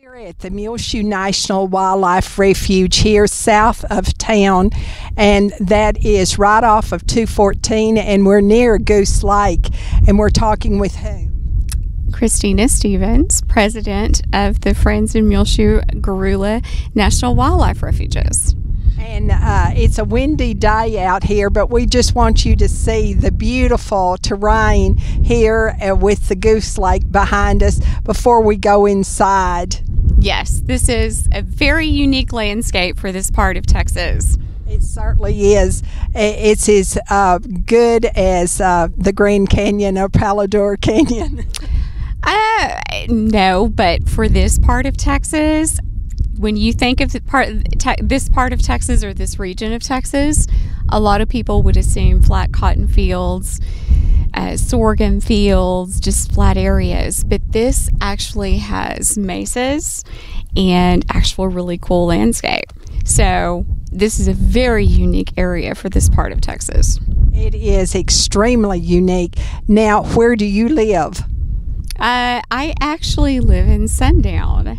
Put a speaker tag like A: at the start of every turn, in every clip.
A: We're at the Muleshoe National Wildlife Refuge here south of town, and that is right off of 214, and we're near Goose Lake, and we're talking with whom?
B: Christena Stephens, president of the Friends of Muleshoe Grulla National Wildlife Refuges.
A: And uh, it's a windy day out here, but we just want you to see the beautiful terrain here uh, with the Goose Lake behind us before we go inside.
B: Yes, this is a very unique landscape for this part of Texas.
A: It certainly is. It's as uh, good as uh, the Grand Canyon or Palo Duro Canyon.
B: Uh, no, but for this part of Texas, when you think of part te- this part of Texas or this region of Texas, a lot of people would assume flat cotton fields, uh, sorghum fields, just flat areas. But this actually has mesas and actual really cool landscape. So this is a very unique area for this part of Texas.
A: It is extremely unique. Now, where do you live?
B: Uh, I actually live in Sundown.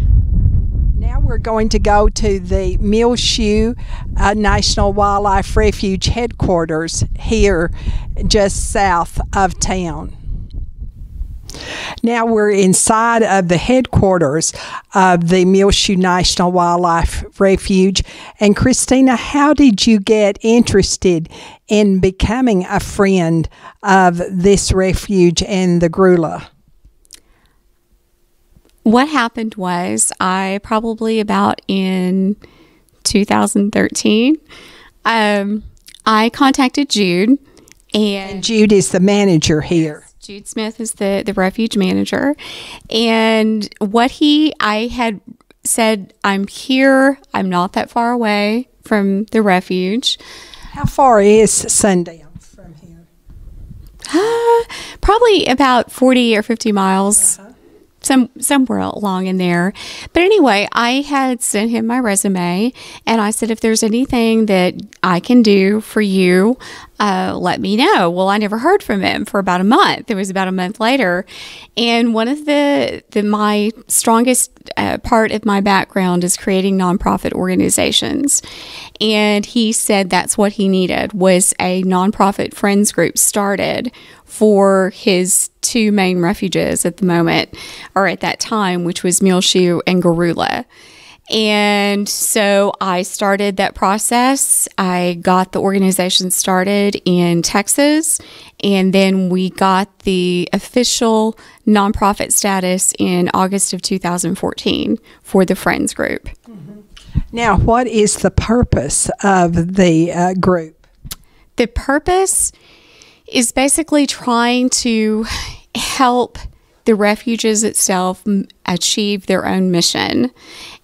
A: Now we're going to go to the Muleshoe uh, National Wildlife Refuge headquarters here just south of town. Now we're inside of the headquarters of the Muleshoe National Wildlife Refuge. And Christena, how did you get interested in becoming a friend of this refuge and the Grulla?
B: What happened was I probably about in 2013, um, I contacted Jude, and,
A: and Jude is the manager here.
B: Jude Smith is the the refuge manager, and what he I had said, I'm here. I'm not that far away from the refuge.
A: How far is Sundown from here?
B: Uh, probably about 40 or 50 miles. Uh-huh some somewhere along in there. But anyway, I had sent him my resume and I said, if there's anything that I can do for you, uh, let me know. Well, I never heard from him for about a month. It was about a month later, and one of the the my strongest uh, part of my background is creating nonprofit organizations, and he said that's what he needed was a nonprofit friends group started for his two main refuges at the moment, or at that time, which was Muleshoe and Grulla. And so I started that process. I got the organization started in Texas, and then we got the official nonprofit status in August of 2014 for the Friends Group.
A: Mm-hmm. Now, what is the purpose of the uh, group?
B: The purpose is basically trying to help the refuges itself achieve their own mission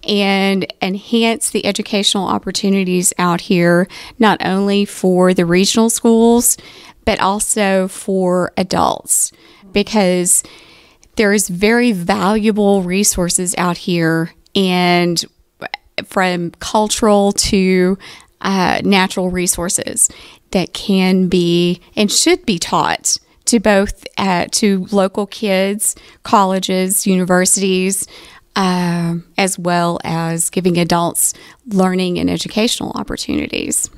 B: and enhance the educational opportunities out here, not only for the regional schools, but also for adults, because there's very valuable resources out here and from cultural to uh, natural resources that can be and should be taught to both uh, to local kids, colleges, universities, uh, as well as giving adults learning and educational opportunities.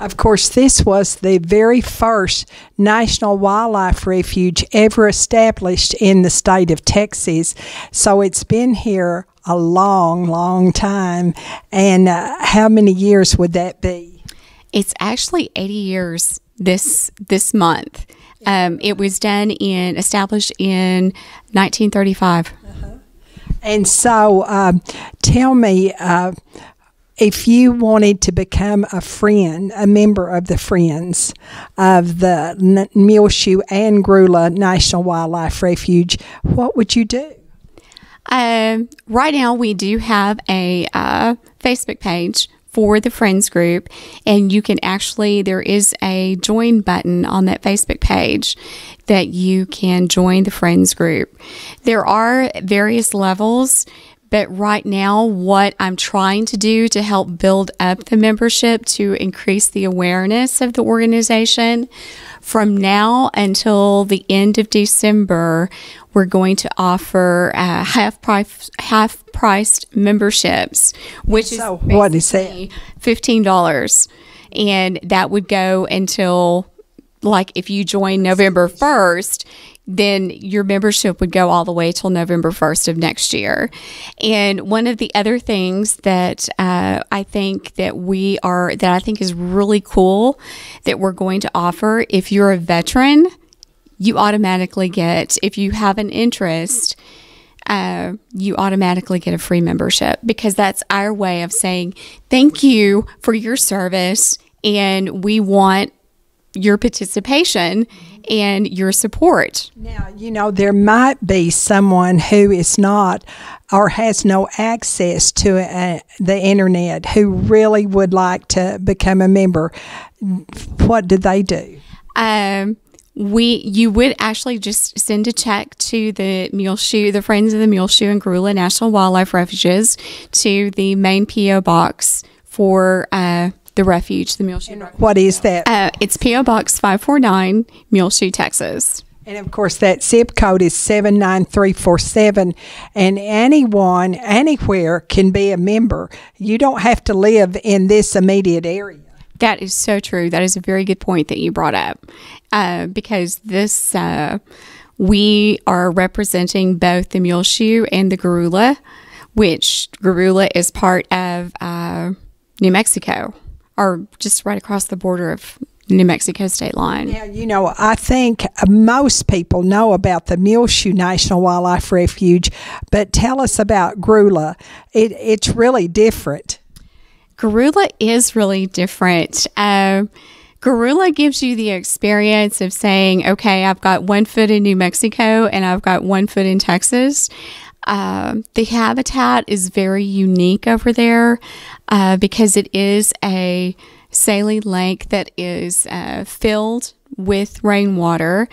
A: Of course, this was the very first National Wildlife Refuge ever established in the state of Texas. So it's been here a long, long time. And uh, how many years would that be?
B: It's actually 80 years this this month. Um, it was done in established in 1935. Uh-huh.
A: And so, uh, tell me. Uh, if you wanted to become a friend, a member of the Friends of the N- Muleshoe and Grulla National Wildlife Refuge, what would you do?
B: Um, right now, we do have a uh, Facebook page for the friends group and you can actually there is a join button on that Facebook page that you can join the friends group. There are various levels but right now, what I'm trying to do to help build up the membership to increase the awareness of the organization from now until the end of December, we're going to offer uh, half price half priced memberships, which
A: So
B: is
A: what is that?
B: fifteen dollars, and that would go until like if you join November first. Then your membership would go all the way till November 1st of next year. And one of the other things that uh, I think that we are, that I think is really cool that we're going to offer if you're a veteran, you automatically get, if you have an interest, uh, you automatically get a free membership because that's our way of saying thank you for your service and we want your participation and your support.
A: Now, you know, there might be someone who is not or has no access to uh, the internet who really would like to become a member. What do they do?
B: Um, we you would actually just send a check to the Muleshoe the Friends of the Muleshoe and Grulla National Wildlife Refuges, to the main PO box for uh, the refuge, the Muleshoe. Refuge.
A: What is that?
B: Uh, it's PO Box five four nine, Muleshoe Texas.
A: And of course, that zip code is 79347. And anyone, anywhere, can be a member. You don't have to live in this immediate area.
B: That is so true. That is a very good point that you brought up, uh, because this uh, we are representing both the Muleshoe and the Grulla, which Grulla is part of uh, New Mexico, or just right across the border of New Mexico state line.
A: Yeah, you know, I think most people know about the Muleshoe National Wildlife Refuge, but tell us about Grulla. It, it's really different.
B: Grulla is really different. Um, Grulla gives you the experience of saying, okay, I've got one foot in New Mexico and I've got one foot in Texas. Um, the habitat is very unique over there uh, because it is a saline lake that is uh, filled with rainwater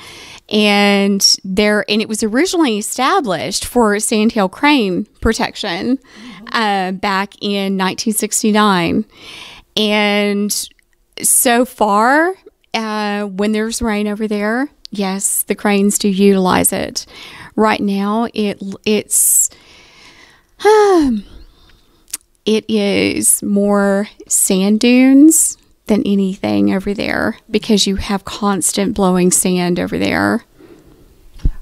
B: and there and it was originally established for sandhill crane protection uh, back in 1969 and so far uh, when there's rain over there yes the cranes do utilize it right now it it's um, it is more sand dunes than anything over there because you have constant blowing sand over there.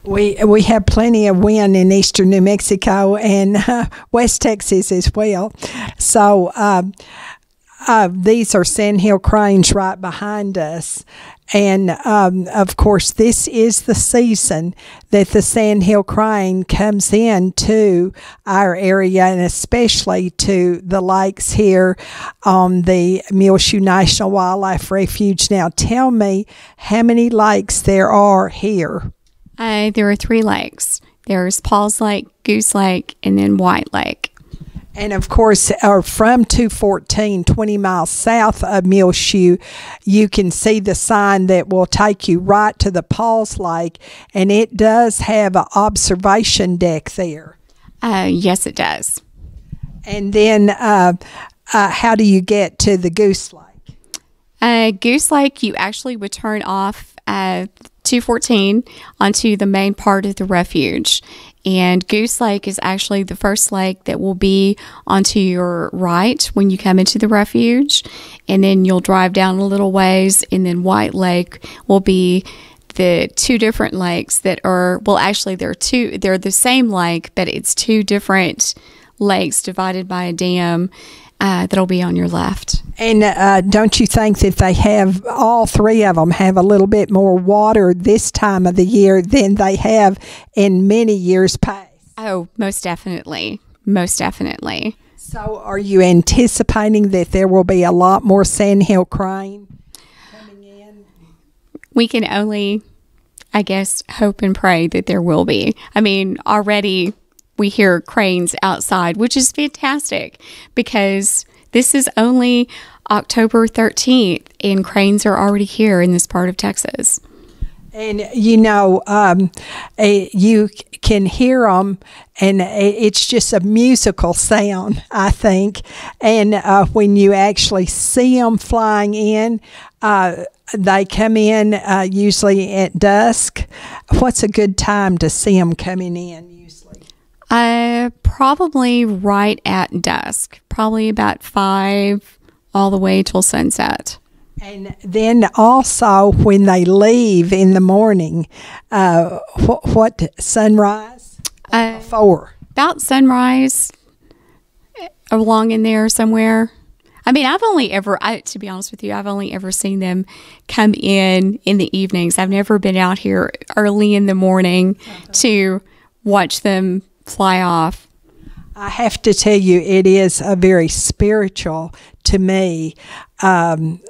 A: We we have plenty of wind in eastern New Mexico and uh, West Texas as well. So um, uh, these are sandhill cranes right behind us, and um, of course this is the season that the sandhill crane comes in to our area and especially to the lakes here on the Muleshoe National Wildlife Refuge. Now tell me how many lakes there are here.
B: Uh, there are three lakes. There's Paul's Lake, Goose Lake, and then White Lake.
A: And of course, uh, from 214, 20 miles south of Muleshoe, you can see the sign that will take you right to the Paul's Lake, and it does have an observation deck there.
B: Uh, yes, it does.
A: And then, uh, uh, how do you get to the Goose Lake?
B: Uh, Goose Lake, you actually would turn off uh, 214 onto the main part of the refuge. And Goose Lake is actually the first lake that will be onto your right when you come into the refuge. And then you'll drive down a little ways, and then White Lake will be the two different lakes that are well actually they're two they're the same lake but it's two different lakes divided by a dam uh, that'll be on your left
A: And uh, don't you think that they have, all three of them have a little bit more water this time of the year than they have in many years past?
B: oh most definitely most definitely
A: So, are you anticipating that there will be a lot more sandhill crane coming in?
B: we can only i guess hope and pray that there will be i mean already we hear cranes outside which is fantastic because this is only october 13th and cranes are already here in this part of texas
A: And you know, um, eh, you can hear them, and it's just a musical sound, I think. And uh, when you actually see them flying in, uh, they come in uh, usually at dusk. What's a good time to see them coming in?
B: Uh, probably right at dusk, probably about five all the way till sunset.
A: And then also when they leave in the morning, uh, what, what sunrise?
B: Uh,
A: Four.
B: about sunrise, eh, along in there somewhere. I mean, I've only ever, I, to be honest with you, I've only ever seen them come in in the evenings. I've never been out here early in the morning to watch them fly off.
A: I have to tell you, it is a very spiritual to me um,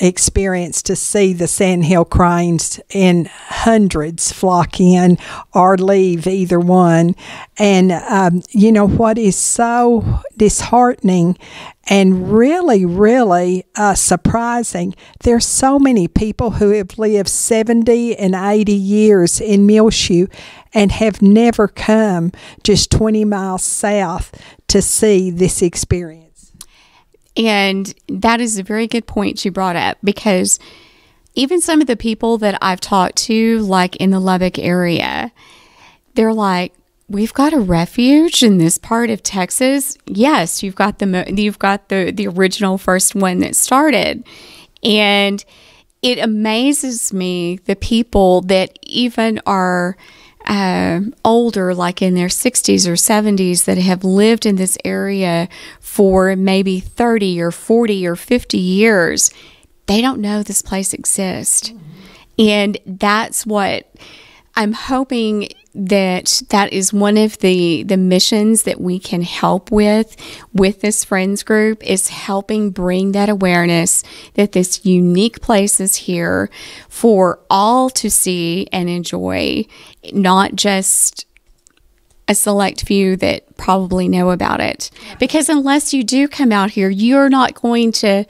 A: experience to see the sandhill cranes in hundreds flock in or leave either one. And um, you know what is so disheartening and really, really uh, surprising? There's so many people who have lived 70 and 80 years in Muleshoe and have never come just 20 miles south to see this experience.
B: And that is a very good point you brought up because even some of the people that I've talked to, like in the Lubbock area, they're like, "We've got a refuge in this part of Texas." Yes, you've got the you've got the the original first one that started, and it amazes me the people that even are uh, older, like in their 60s or 70s, that have lived in this area for maybe 30 or 40 or 50 years, they don't know this place exists. And that's what I'm hoping that that is one of the the missions that we can help with with this friends group is helping bring that awareness that this unique place is here for all to see and enjoy not just a select few that probably know about it. Because unless you do come out here you're not going to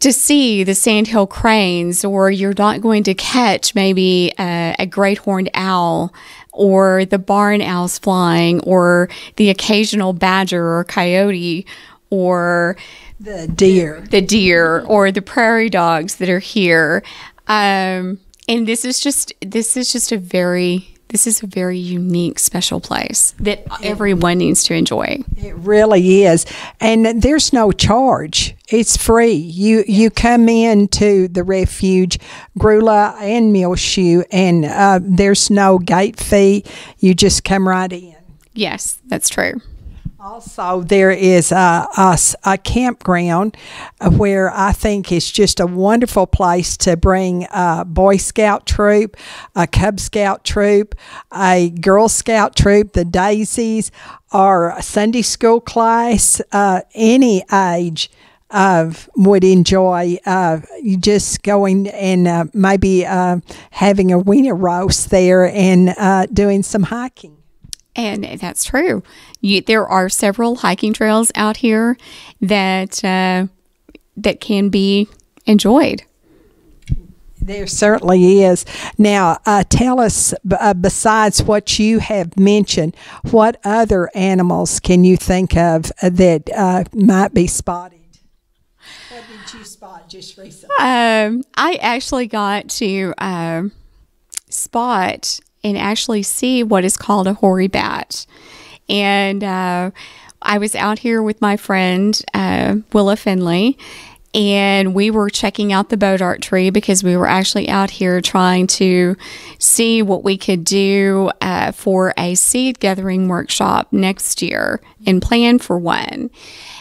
B: to see the sandhill cranes, or you're not going to catch maybe a, a great horned owl, or the barn owls flying, or the occasional badger or coyote, or
A: The deer.
B: the deer, or the prairie dogs that are here. Um, and this is just this is just a very this is a very unique, special place that everyone needs to enjoy.
A: It really is, and there's no charge. It's free. You you come into the refuge, Grulla and Muleshoe, and uh, there's no gate fee. You just come right in.
B: Yes, that's true.
A: Also, there is a a campground uh, where I think it's just a wonderful place to bring a Boy Scout troop, a Cub Scout troop, a Girl Scout troop, the Daisies, or a Sunday school class, uh, any age. Uh, would enjoy uh, just going and uh, maybe uh, having a wiener roast there and uh, doing some hiking.
B: And that's true. You, there are several hiking trails out here that uh, that can be enjoyed.
A: There certainly is. Now, uh, tell us, uh, besides what you have mentioned, what other animals can you think of that uh, might be spotted?
B: Um, I actually got to um, spot and actually see what is called a hoary bat, and uh, I was out here with my friend uh, Willa Finley. And we were checking out the Bodark tree because we were actually out here trying to see what we could do uh, for a seed gathering workshop next year and plan for one.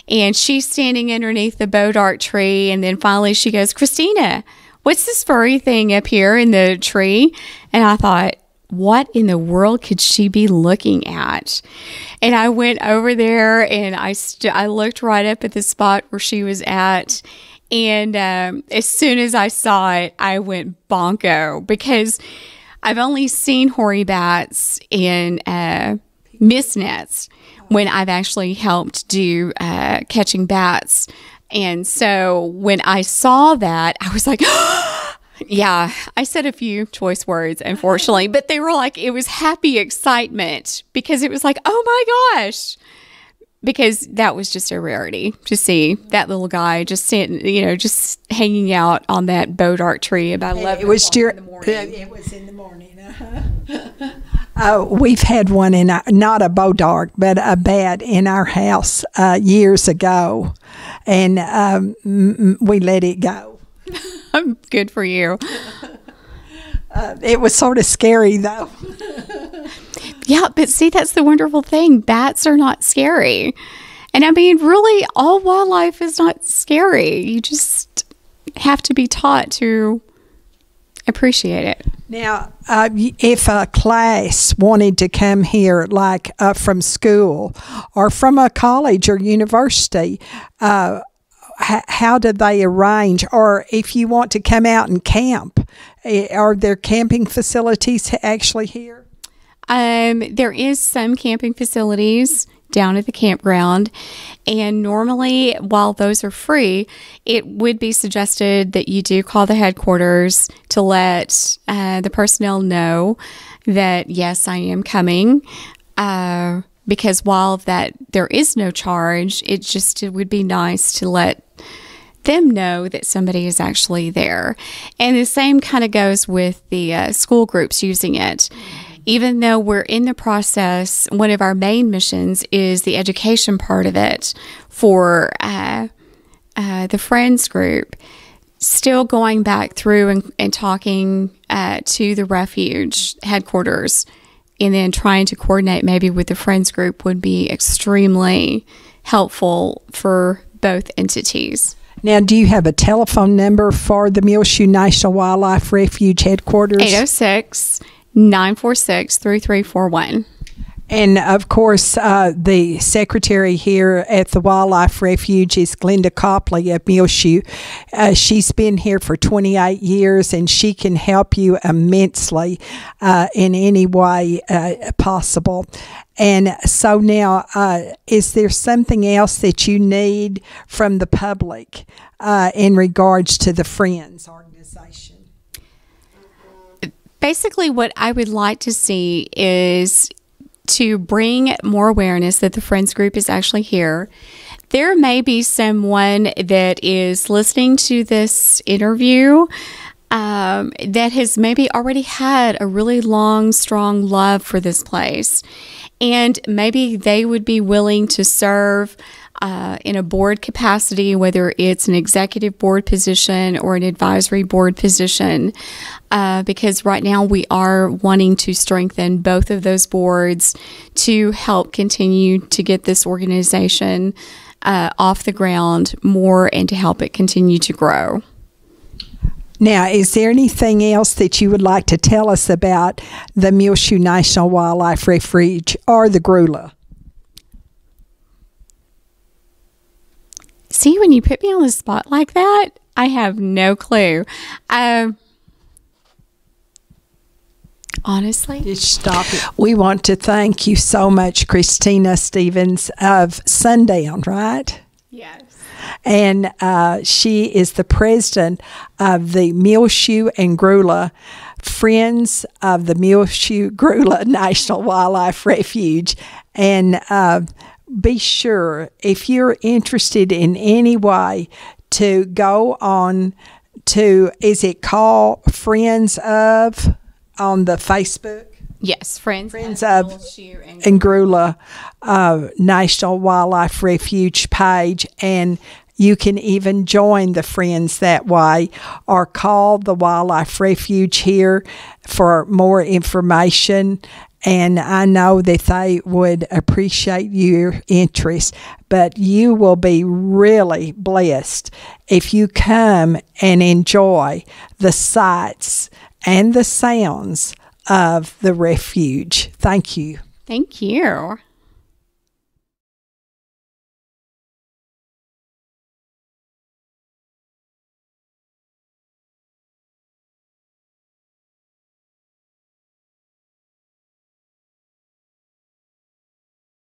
B: And she's standing underneath the Bodark tree. And then finally she goes, Christena, what's this furry thing up here in the tree? And I thought, what in the world could she be looking at? And I went over there and I st- I looked right up at the spot where she was at. And um, as soon as I saw it, I went bonko because I've only seen hoary bats in uh, mist nets when I've actually helped do uh, catching bats. And so when I saw that, I was like, yeah, I said a few choice words, unfortunately, but they were like, it was happy excitement because it was like, oh my gosh, because that was just a rarity to see that little guy just sitting, you know, just hanging out on that bodark tree about eleven.
A: It was
B: o'clock in the morning.
A: It was in the morning. Uh-huh. uh, we've had one in our, not a bodark, but a bat in our house uh, years ago, and um, m- m- we let it go.
B: I'm good for you.
A: Uh, it was sort of scary though.
B: Yeah, but see, that's the wonderful thing. Bats are not scary. And I mean, really, all wildlife is not scary. You just have to be taught to appreciate it.
A: Now, uh, if a class wanted to come here, like uh, from school or from a college or university, uh, how do they arrange? Or if you want to come out and camp, eh, are there camping facilities actually here?
B: Um, there is some camping facilities down at the campground, and normally, while those are free, it would be suggested that you do call the headquarters to let uh, the personnel know that yes, I am coming. Uh, because while that there is no charge, it just it would be nice to let them know that somebody is actually there. And the same kind of goes with the uh, school groups using it. Even though we're in the process, one of our main missions is the education part of it for uh, uh, the Friends group. Still going back through and, and talking uh, to the refuge headquarters and then trying to coordinate maybe with the Friends group would be extremely helpful for both entities.
A: Now, do you have a telephone number for the Muleshoe National Wildlife Refuge headquarters?
B: 806 946 3341.
A: And of course, uh, the secretary here at the Wildlife Refuge is Glenda Copley of Muleshoe. Uh, she's been here for 28 years and she can help you immensely uh, in any way uh, possible. And so now, uh, is there something else that you need from the public uh, in regards to the Friends organization?
B: Basically, what I would like to see is to bring more awareness that the Friends group is actually here. There may be someone that is listening to this interview um, that has maybe already had a really long, strong love for this place. And maybe they would be willing to serve uh, in a board capacity, whether it's an executive board position or an advisory board position, uh, because right now we are wanting to strengthen both of those boards to help continue to get this organization uh, off the ground more and to help it continue to grow.
A: Now, is there anything else that you would like to tell us about the Muleshoe National Wildlife Refuge or the Grulla?
B: See, when you put me on the spot like that, I have no clue. Um, honestly,
A: Just stop it. We want to thank you so much, Christena Stephens of Sundown, right?
B: yes.
A: and uh, she is the president of the Muleshoe and Grulla Friends of the Muleshoe Grulla National Wildlife Refuge. And uh, be sure, if you're interested in any way, to go on to, is it called Friends of on the Facebook?
B: Yes, friends,
A: Friends
B: of
A: of-
B: and
A: uh, National Wildlife Refuge page, and you can even join the friends that way or call the Wildlife Refuge here for more information. And I know that they would appreciate your interest, but you will be really blessed if you come and enjoy the sights and the sounds of the refuge. Thank you.
B: Thank you.